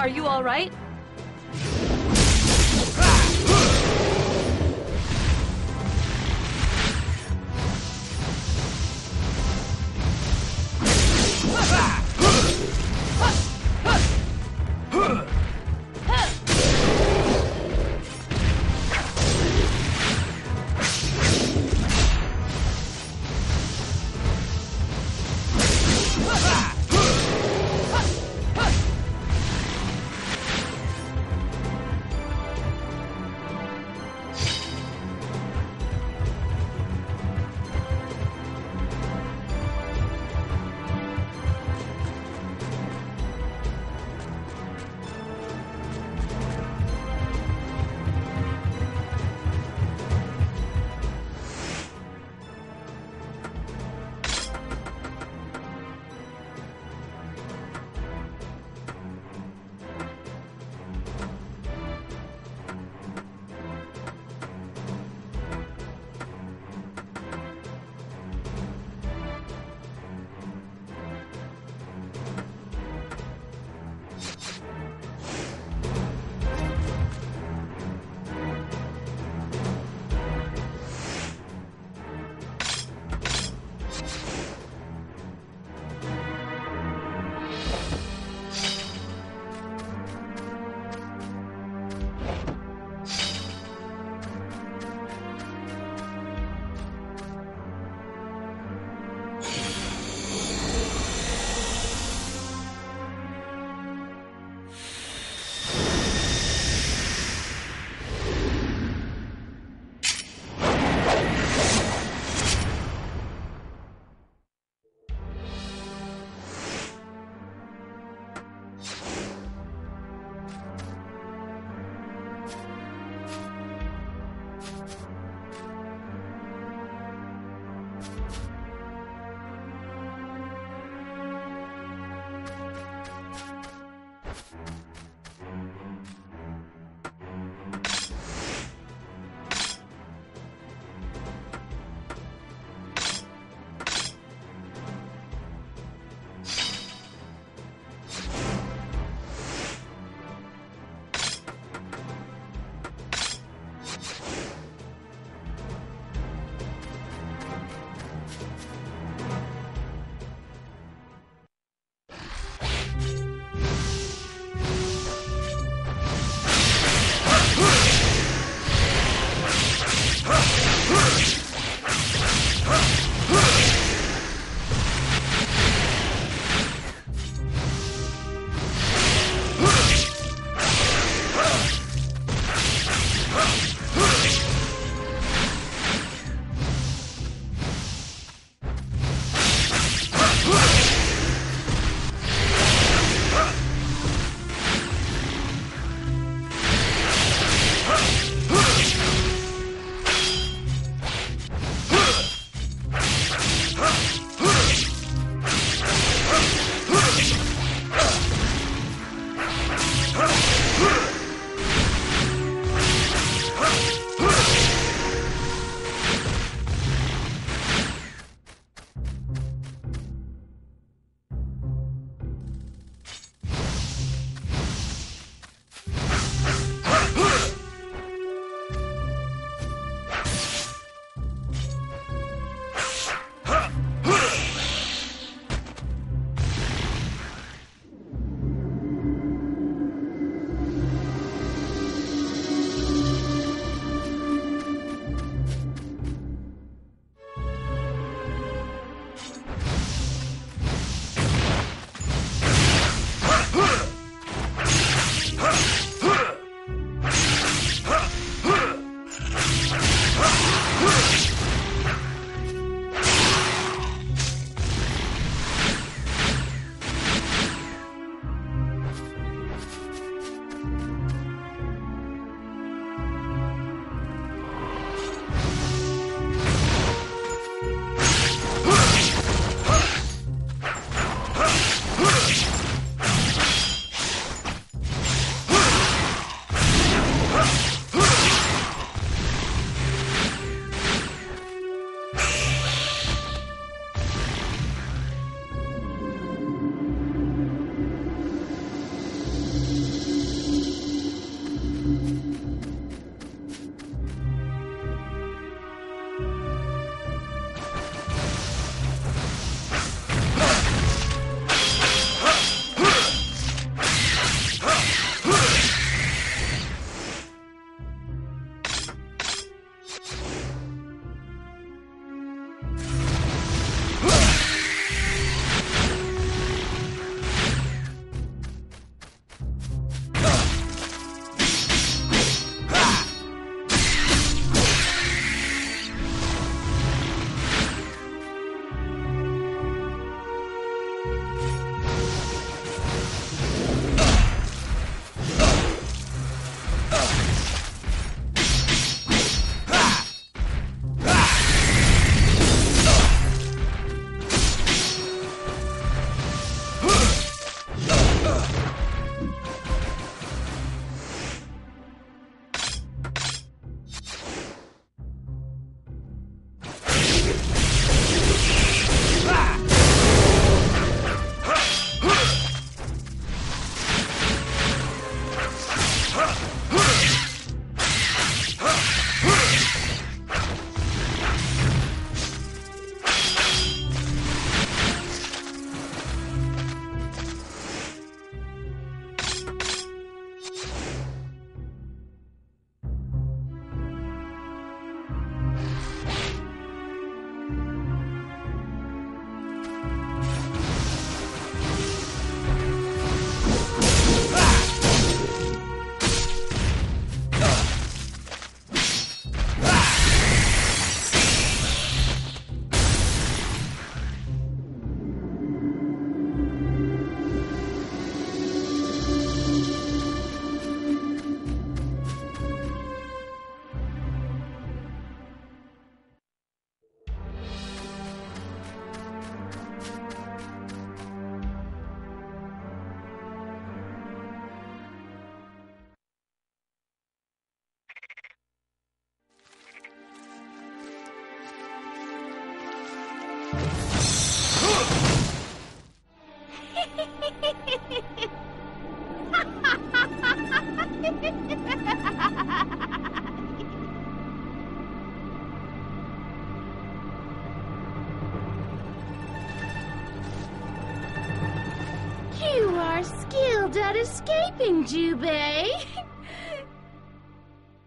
Are you all right?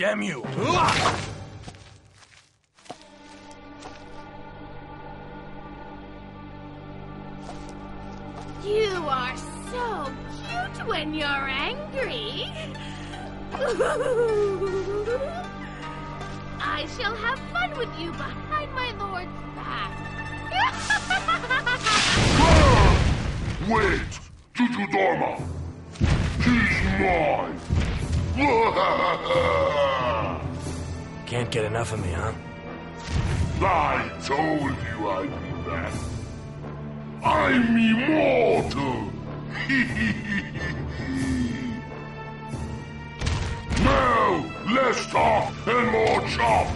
Damn you! You are so cute when you're angry. I shall have fun with you behind my lord's back. Wait! Jujudoroma! He's mine! Can't get enough of me, huh? I told you I'd be back. I'm immortal! now, less talk and more chop!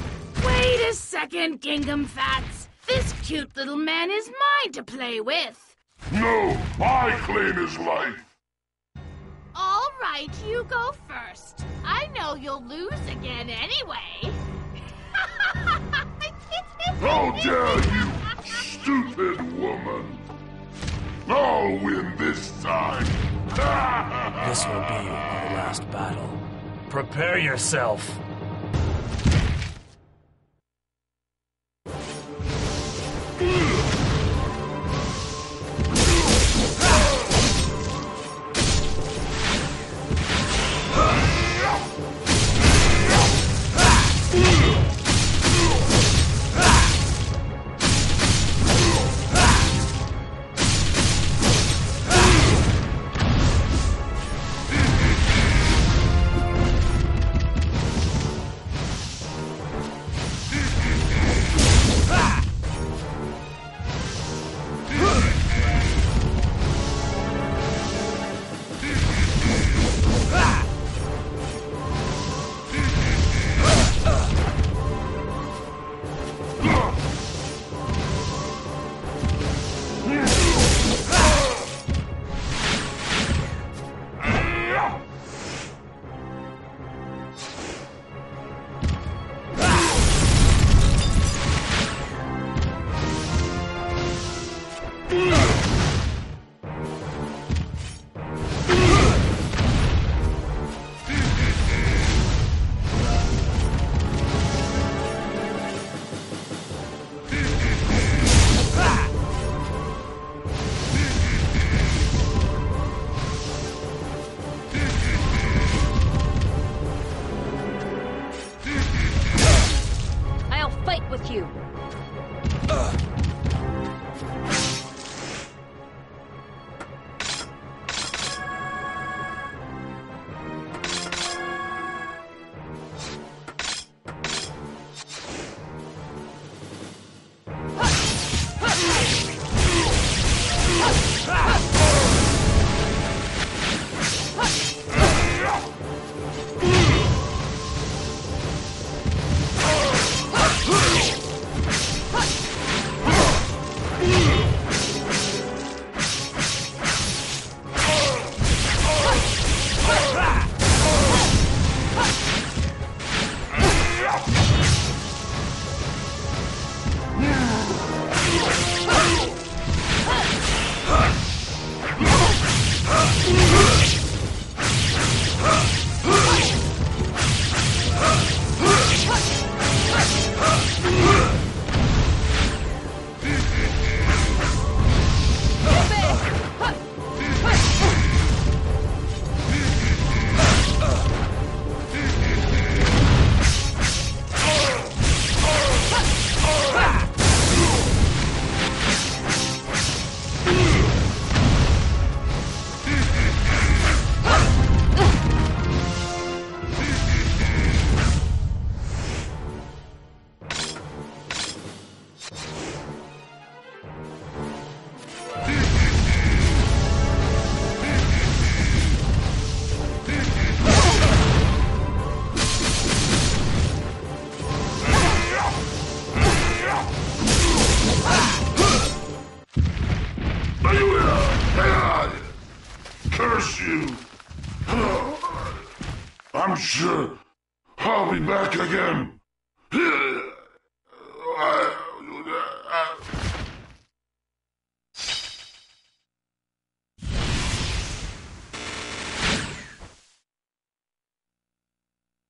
Wait a second, Gingham Fats. This cute little man is mine to play with. No, I claim his life! All right, you go first. I know you'll lose again anyway. How dare you, stupid woman! I'll win this time! This will be our last battle. Prepare yourself. Sure I'll be back again.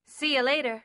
See you later.